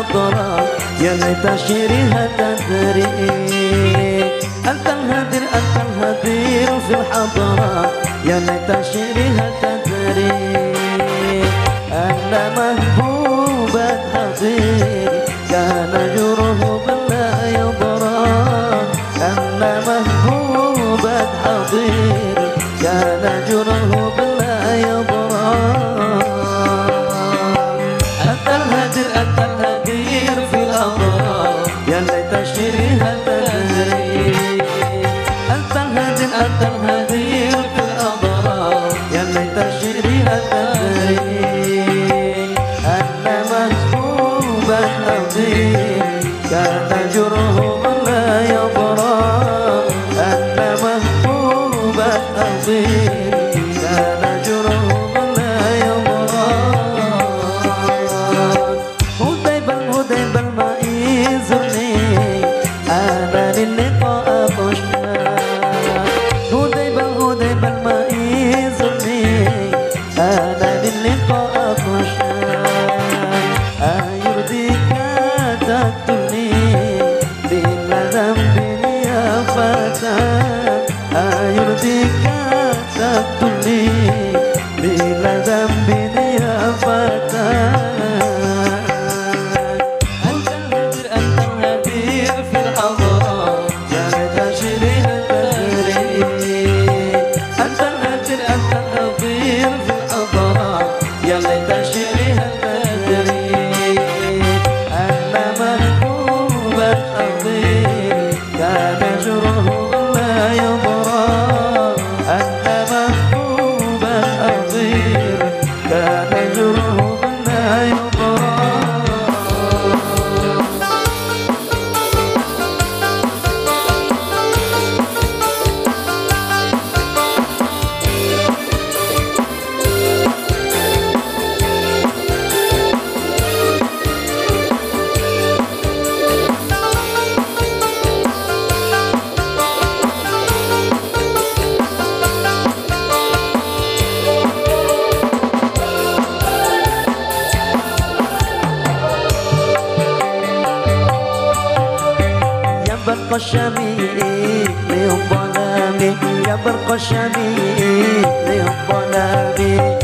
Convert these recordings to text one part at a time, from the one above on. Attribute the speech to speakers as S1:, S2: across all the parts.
S1: الأضرار. يا ليت شيرها تدري أنت الهدير أنت الهدير في الحضرة؟ يا ليت شيرها تدري أنا محبوبة حقير كان جره بلا يضرى. أنا محبوبة حقير كان جرهم يا ليت شيرها تدري أنت الهادي أنت الهادي في الأضرار सा Kosan ini, liham kau nanti. Ia berkosan ini, liham kau nanti.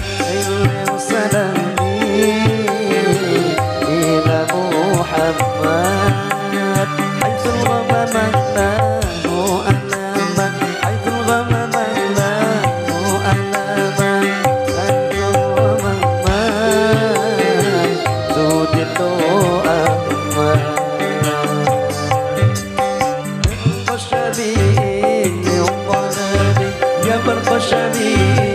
S1: Yang berpesan ini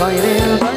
S1: Vai lembrar